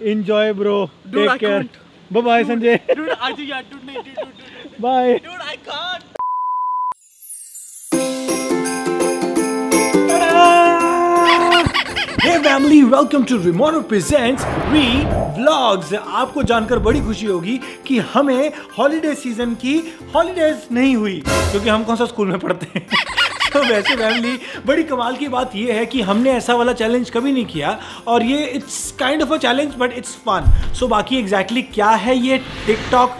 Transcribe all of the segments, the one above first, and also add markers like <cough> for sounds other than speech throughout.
Enjoy, bro. Dude, Take I care. can't. Bye bye, dude, Sanjay. Dude, I do, yeah, dude, dude, dude, dude, dude. Bye. Dude, I can't. Hey family, welcome to Remoto Presents Re Vlogs. आपको जानकर बड़ी खुशी होगी कि हमें holiday season की holidays नहीं हुई क्योंकि हम कौन सा स्कूल में पढ़ते हैं तो वैसे फैमिली बड़ी कमाल की बात यह है कि हमने ऐसा वाला चैलेंज कभी नहीं किया और ये it's kind of a challenge but it's fun so बाकी एग्जैक्टली exactly क्या है ये टिकटॉक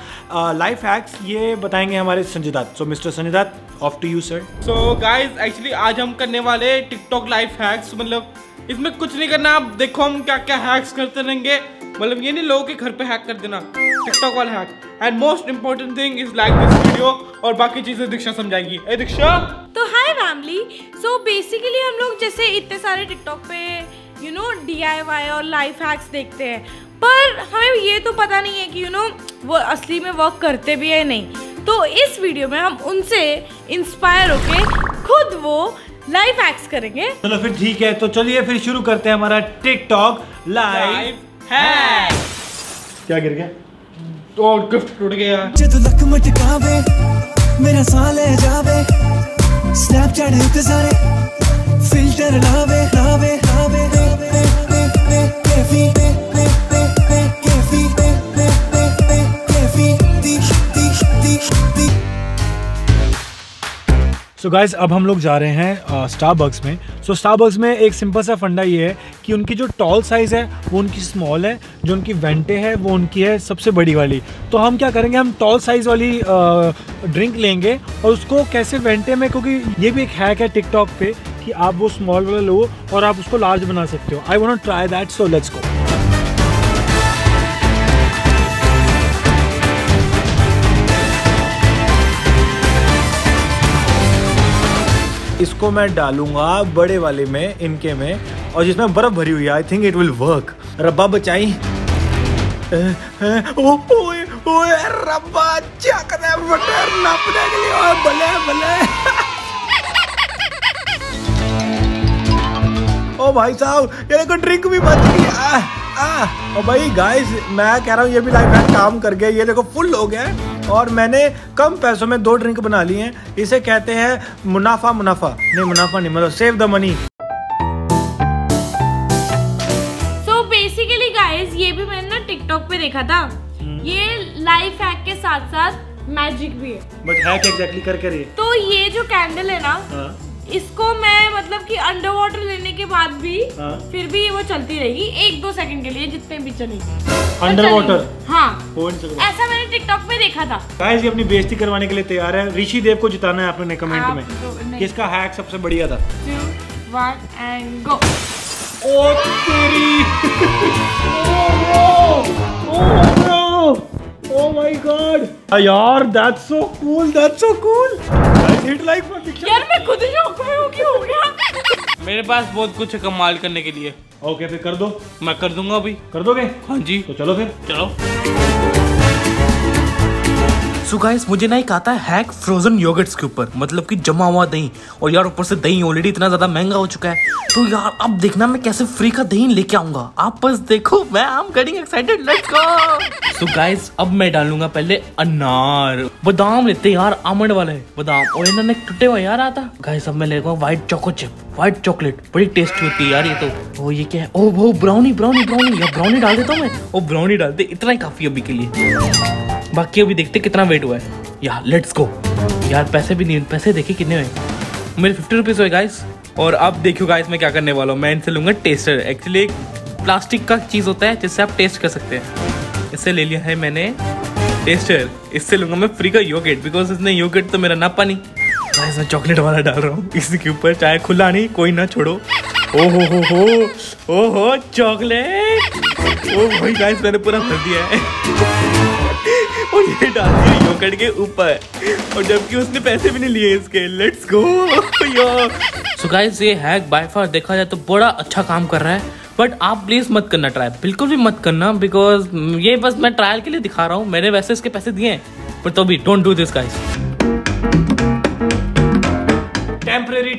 लाइफ हैक्स ये बताएँगे हमारे Sanjay Dutt. So mister Sanjay Dutt off to you sir So guys, actually आज हम करने वाले टिकटॉक लाइफ हैक्स मतलब इसमें कुछ नहीं करना आप देखो हम क्या क्या हैक्स करते रहेंगे. मतलब ये नहीं लोगों के घर पे हैक कर देना टिकटॉक वाला hack and most important thing is like this video और बाकी चीज़ें दीक्षा समझाएगी. ए दीक्षा? फैमिली सो बेसिकली हम लोग जैसे इतने सारे टिकटॉक पे यू नो डी और लाइफ हैक्स देखते हैं। पर हमें ये तो पता नहीं है कि यू you नो know, वो असली में वर्क करते भी है नहीं। तो इस वीडियो में हम उनसे इंस्पायर होके खुद वो लाइफ हैक्स करेंगे। चलो फिर ठीक है तो चलिए फिर शुरू करते हैं हमारा टिकटॉक लाइव लाइफ हैक क्या गिर गया? और गिफ्ट टूट गया। जद लक मटकावे मेरा साह ले जावे। स्नैपचैट हिट सारे। फ़िल्टर लावे लावे लावे। लावे लावे पे सो गाइज़ अब हम लोग जा रहे हैं स्टारबक्स में। सो so, स्टारबक्स में एक सिंपल सा फंडा ये है कि उनकी जो टॉल साइज़ है वो उनकी स्मॉल है जो उनकी वेंटे है वो उनकी है सबसे बड़ी वाली। तो हम क्या करेंगे हम टॉल साइज़ वाली ड्रिंक लेंगे और उसको कैसे वेंटे में क्योंकि ये भी एक हैक है टिकटॉक पे कि आप वो स्मॉल वाला लो और आप उसको लार्ज बना सकते हो। I want try that so let's go इसको मैं डालूँगा बड़े वाले में इनके में और जिसमें बर्फ़ भरी हुई है I think it will work रब्बा बचाई। ओ भाई साहब ये देखो ड्रिंक भी बच गई। आ, ओ भाई गाइस मैं कह रहा हूँ ये भी लाइफ काम कर गया ये देखो फुल हो गया और मैंने कम पैसों में दो ड्रिंक बना ली हैं। इसे कहते हैं मुनाफा मुनाफा। नहीं मुनाफा नहीं मतलब save the money so basically guys ये भी मैंने ना टिकटॉक पे देखा था। ये लाइफ हैक के साथ साथ मैजिक भी है। बट हैक एग्जैक्टली कर कर तो ये जो कैंडल है ना हाँ। इसको मैं मतलब कि अंडर वाटर लेने के बाद भी हाँ। फिर भी वो चलती रहेगी एक दो सेकंड के लिए जितने भी चलेगी। अंडर वाटर हाँ। ऐसा मैंने टिकटॉक पे देखा था। गाइस ये अपनी बेइज्जती करवाने के लिए तैयार है। ऋषि देव को जिताना है आपने कमेंट आप में। दो- किसका हैक सबसे बढ़िया था? टू वन एंड गो ओ तेरी। <laughs> ओ ब्रो ओ माय गॉड यार that's so cool that's so cool guys hit like for picture यार मैं खुद ही शौक में हूँ क्यों हो गया? मेरे पास बहुत कुछ है कमाल करने के लिए। ओके okay, फिर कर दो। मैं कर दूँगा अभी। कर दोगे? हाँ जी। तो चलो फिर। चलो। सो गाइस मुझे ना एक आता है हैक फ्रोजन योगर्ट्स के ऊपर। मतलब कि जमा हुआ दही। और यार, ऊपर से दही ऑलरेडी इतना ज़्यादा महँगा हो चुका है। तो यार, अब देखना मैं कैसे फ्री का दही लेके आऊँगा। आप बस देखो, मैं I am getting excited let's go so guys अब मैं डालूँगा पहले अनार। बादाम लेते यार, आमंड वाले। बादाम। और इन्होंने टूटे हुआ यार, आता। गाइस अब मैं लेगा white choco chip white chocolate बड़ी टेस्टी होती है यार ये तो। ओ ये क्या है? ओ, वो ब्राउनी ब्राउनी ब्राउनी यार ब्राउनी डाल देता हूँ मैं। ओ ब्राउनी डाल दे इतना ही काफ़ी अभी के लिए। बाकी अभी देखते कितना वेट हुआ है। यार लेट्स गो यार, पैसे भी नहीं, पैसे देखे कितने हुए? मेरे फिफ्टी रुपीज़ हुए गाइस और अब देखियो गाइस मैं क्या करने वाला हूँ। मैं इनसे लूँगा टेस्टर एक्चुअली एक प्लास्टिक का चीज़ होता है जिससे आप टेस्ट कर सकते हैं। इससे ले लिया है मैंने टेस्टर इससे लूँगा मैं फ्री का योगेट बिकॉज़ इसने योगेट तो मेरा नापा नहीं। गाइस मैं चॉकलेट वाला डाल रहा हूँ। इसी के ऊपर चाहे खुला नहीं, कोई ना छोड़ो। ओ हो हो हो ओ हो चॉकलेट ओ भाई गाइस मैंने पूरा भर दिया है। ये डाल दिया योकट के ऊपर। और जबकि उसने पैसे भी नहीं लिए इसके। लेट्स गो सो गाइस ये हैक बाय फार देखा जाए तो बड़ा अच्छा काम कर रहा है। बट आप प्लीज़ मत करना ट्राई बिल्कुल भी मत करना बिकॉज़ ये बस मैं ट्रायल के लिए दिखा रहा हूँ। मैंने वैसे इसके पैसे दिए हैं। पर तो भी don't do this guys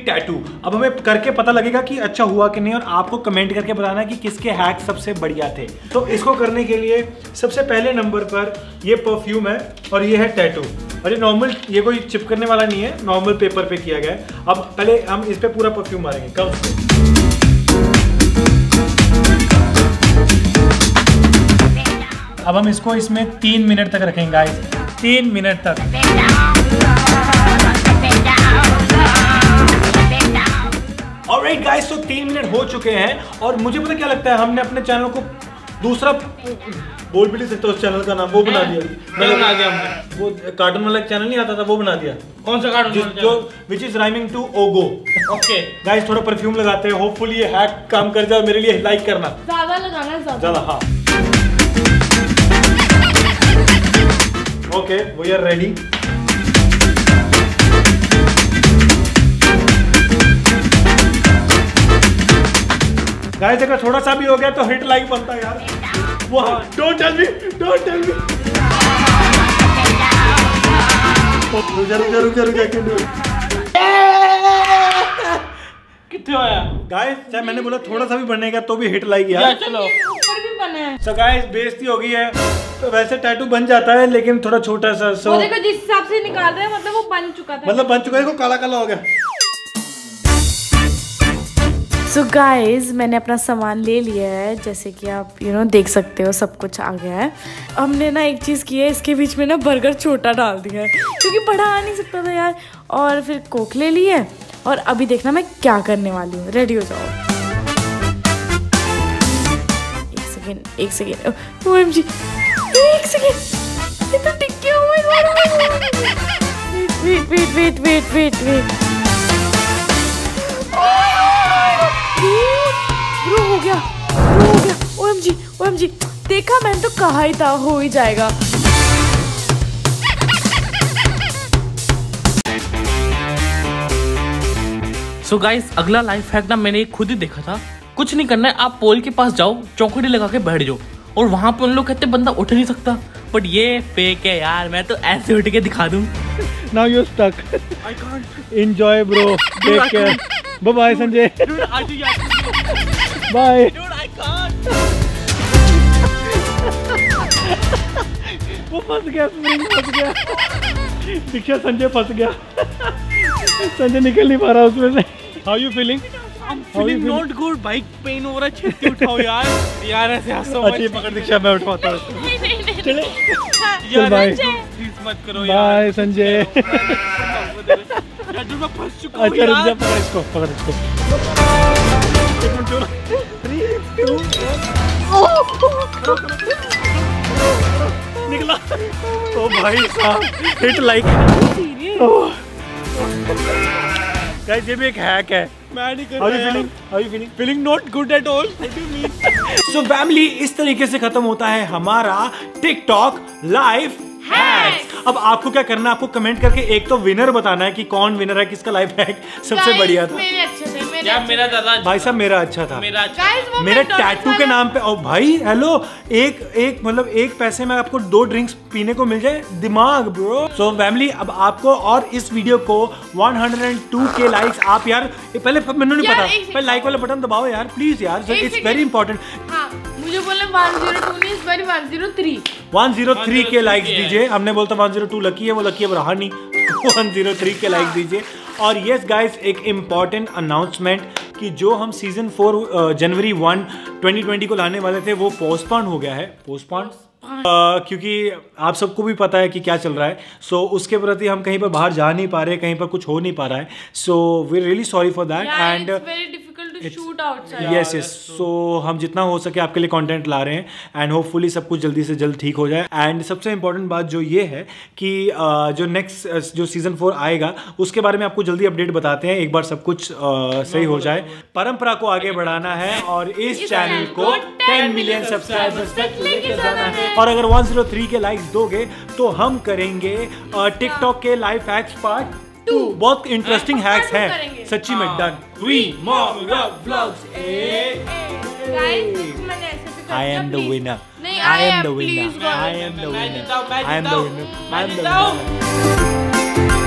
tattoo अब हमें करके पता लगेगा कि अच्छा हुआ कि नहीं और आपको कमेंट करके बताना कि किसके हैक सबसे बढ़िया थे। तो इसको करने के लिए सबसे पहले नंबर पर ये परफ्यूम है और ये है टैटू और ये नॉर्मल ये कोई चिपकने वाला नहीं है नॉर्मल पेपर पे किया गया है। अब पहले हम इस पे पूरा परफ्यूम मारेंगे। कब से अब हम इसको इसमें तीन मिनट तक रखेंगे गाइस तीन मिनट तक। ऑलराइट गाइस तो तीन मिनट हो चुके हैं और मुझे पता क्या लगता है? हमने अपने चैनल को दूसरा बोल भी नहीं सकते उस चैनल का नाम वो बना दिया। क्या बना दिया हमने? वो कार्टून वाला एक चैनल नहीं आता था वो बना दिया। कौन सा जिस जो विच इज़ राइमिंग टू ओगो ओके गाइस थोड़ा परफ्यूम लगाते हैं होपफुली ये हैक काम कर जाए मेरे लिए लाइक करना। ज़्यादा लगाना ज़्यादा। चलो हाँ। Okay we are ready guys अगर थोड़ा सा भी हो गया तो हिट लाइक बनता है यार। वाह don't tell me don't tell me रुक जा रुक जा रुक जा रुक कितने आया गाइस चाहे मैंने बोला थोड़ा सा भी बनेगा तो भी हिट लाइक यार। चलो। ऊपर भी बना है। सो गाइस बेइज्जती हो गई है। तो वैसे टैटू बन जाता है लेकिन थोड़ा छोटा सा सो वो देखो जिस हिसाब से निकाल रहे हैं मतलब वो बन चुका था। मतलब बन चुका है वो काला काला हो गया। सो so गाइस मैंने अपना सामान ले लिया है जैसे कि आप यू you नो know, देख सकते हो सब कुछ आ गया है। हमने ना एक चीज़ की है इसके बीच में ना बर्गर छोटा डाल दिया है क्योंकि बड़ा आ नहीं सकता था यार। और फिर कोक ले ली है और अभी देखना मैं क्या करने वाली हूँ। रेडी हो जाओ। एक सेकेंड एक सेकेंड जी एक सेकेंड हुआ wait wait wait wait wait wait bro हो गया ब्रो हो गया। ओएमजी ओएमजी देखा मैंने तो कहा ही था हो ही जाएगा। सो so गाइस अगला लाइफ हैक ना मैंने खुद ही देखा था। कुछ नहीं करना है आप पोल के पास जाओ चौकड़ी लगा के बैठ जाओ। और वहाँ पे उन लोग कहते बंदा उठ नहीं सकता। बट ये फेक है यार मैं तो ऐसे उठ के दिखा दूँ। Now you stuck I can't enjoy bro take care bye bye Sanjay bye dude I can't वो फंस गया फंस गया। दीक्षा संजय फंस गया। संजय निकल नहीं पा रहा उसमें से। How you feeling I'm How you feeling feeling? not good. Back pain हो रहा है छेती उठाओ यार। यार ऐसे हंसो मत अच्छी पकड़ दीक्षा मैं उठवाता हूँ। नहीं नहीं नहीं चले। यार bye. प्लीज़ मत करो यार। बाय संजय। <laughs> <laughs> फंस चुका हूँ अच्छा रुक जा पकड़ इसको पकड़ इसको। एक मिनट निकला। ओ भाई साहब हिट लाइक गाइस ये भी एक हैक है। मैं नहीं कर रहा feeling how you feeling feeling not good at all what do you mean so family इस तरीके से खत्म होता है हमारा टिकटॉक लाइव हैक अब आपको क्या करना है? आपको कमेंट करके एक तो विनर बताना है कि कौन विनर है किसका लाइव हैक सबसे बढ़िया था। मेरे अच्छे थे मेरे यार मेरा ज़्यादा भाई साहब मेरा अच्छा था। मेरा गाइस मेरे टैटू के नाम पे ओ भाई हेलो एक एक मतलब एक पैसे में आपको दो ड्रिंक्स पीने को मिल जाए दिमाग ब्रो सो फैमिली अब आपको और इस वीडियो को 102 के लाइक्स आप यार पहले मैंने नहीं पता पहले लाइक वाला बटन दबाओ यार प्लीज़ यार इट्स वेरी इंपॉर्टेंट हाँ मुझे बोले 102 नहीं इस बार 103 103 के 103 लाइक्स के है। दीजिए हमने बोलता 102 लकी है वो लकी अब रहा नहीं। <laughs> 103 के लाइक्स दीजिए। और यस गाइस एक इंपॉर्टेंट अनाउंसमेंट कि जो हम सीज़न फोर जनवरी वन 2020 को लाने वाले थे वो पोस्टपोन हो गया है। पोस्टपोन क्योंकि आप सबको भी पता है कि क्या चल रहा है। सो so, उसके प्रति हम कहीं पर बाहर जा नहीं पा रहे कहीं पर कुछ हो नहीं पा रहा है। So we really sorry for that Yeah, and it's shoot outside. Yes yes so हम जितना हो सके आपके लिए कंटेंट ला रहे हैं एंड होपफुली सब कुछ जल्दी से जल्द ठीक हो जाए. एंड सबसे इंपॉर्टेंट बात जो ये है कि uh, जो नेक्स्ट जो सीज़न फोर आएगा उसके बारे में आपको जल्दी अपडेट बताते हैं एक बार सब कुछ uh, सही हो जाए. परंपरा को आगे बढ़ाना है और इस चैनल को को 10 मिलियन सब्सक्राइबर्स तक लेके जाना है। और अगर 103 के लाइक्स दोगे तो हम करेंगे टिकटॉक के लाइव हैक्स पार्ट टू बहुत इंटरेस्टिंग हैक्स हैं। सच्ची में done we mom love a I am the winner I am the winner I am the winner I am the winner I am the winner